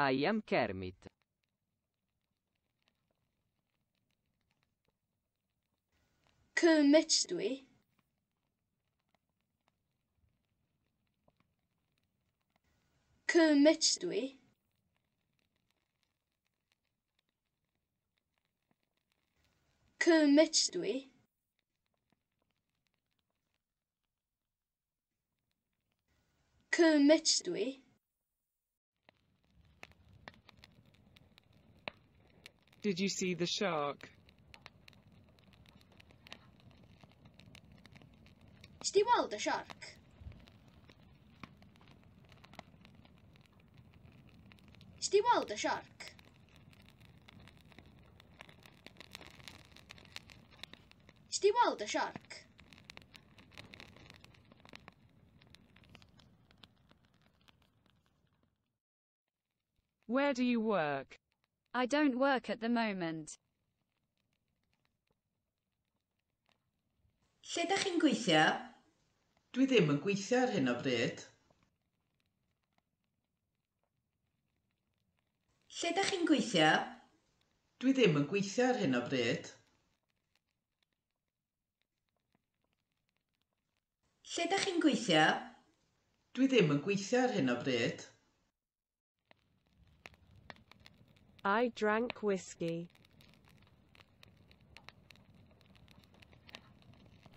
I am Kermit. Kermit dwi. Kermit dwi. Kermit dwi. Kermit dwi. Did you see the shark? Sti weld y siarc? Sti weld y siarc? Sti weld y siarc? Where do you work? I don't work at the moment. Lle ydych chi'n gweithio? Dwi ddim yn gweithio ar hyn o bryd. Lle ydych chi'n gweithio? Dwi ddim yn gweithio ar hyn o bryd. Lle ydych chi'n gweithio? Dwi ddim yn gweithio ar hyn o bryd. I drank whiskey.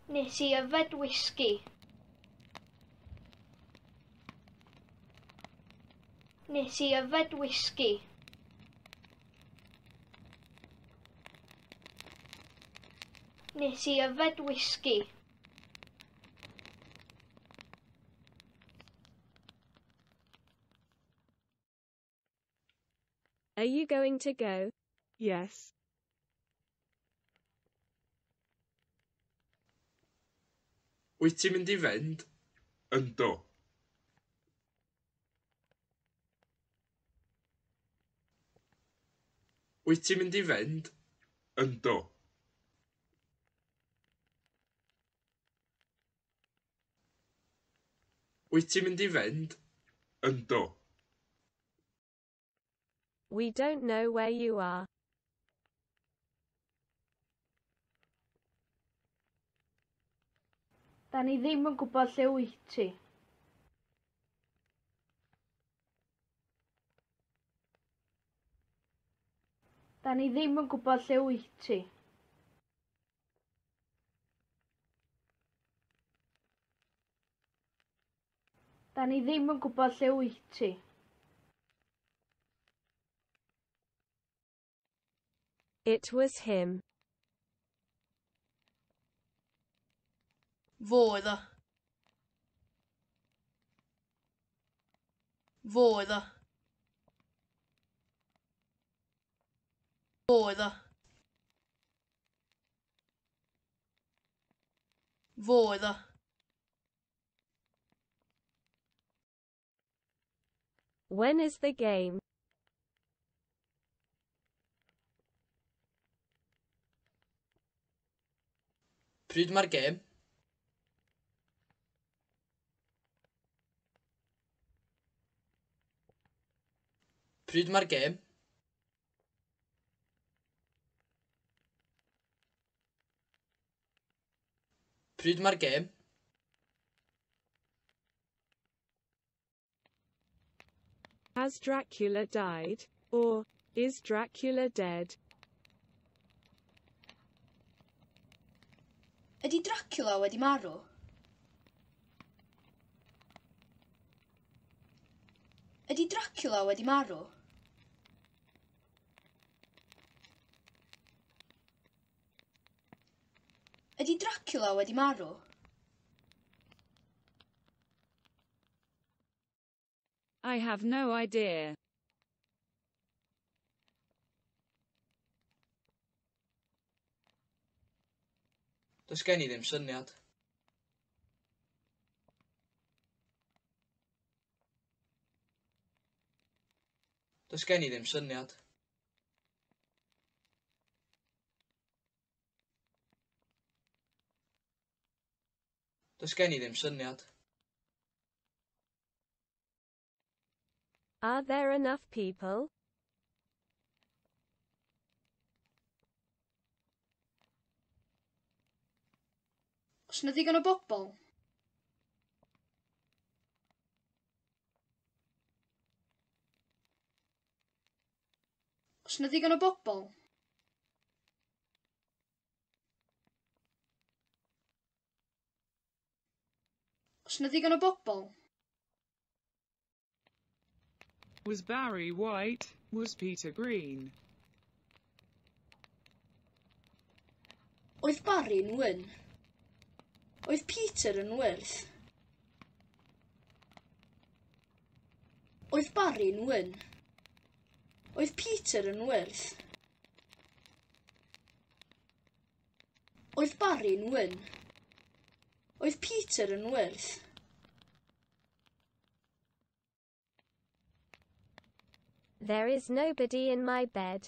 Nes i yfed whisky. Nes i yfed whisky. Nes i yfed whisky. Are you going to go? Yes. Wyt ti'n mynd i fynd? Yndw. Wyt ti'n mynd i fynd? Yndw. Wyt ti'n mynd i fynd? Yndw. We don't know where you are. Da ni ddim yn gwybod lle wyt ti. Da ni ddim yn gwybod lle wyt ti. Da ni ddim yn gwybod lle wyt ti. It was him. Fo oedd o. Fo oedd o. Fo oedd o. Fo oedd o. When is the game? Pryd mae'r gêm? Pryd mae'r gêm? Pryd mae'r gêm? Has Dracula died? Or, is Dracula dead? Ydy Dracula wedi marw? Ydy Dracula wedi marw? Ydy Dracula wedi marw? I have no idea. Gen i ddim syniad. Does gen i ddim syniad. Are there enough people? ots 'na ddigon o bobl? Oes 'na ddigon o bobl? Oes 'na ddigon o bobl? Was Barry White? Was Peter Green? Oedd Barry'n wyn? Oedd Peter yn wyrth? Oedd Barry'n wyn? Oedd Peter yn wyrth? Oedd Barry'n wyn? Oedd Peter yn wyrth? There is nobody in my bed.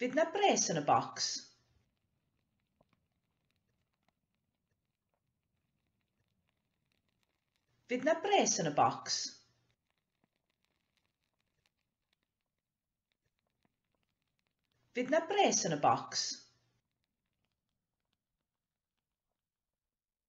Fydd na bres yn y bocs? Fydd na bres yn y bocs? Fydd na bres yn y bocs?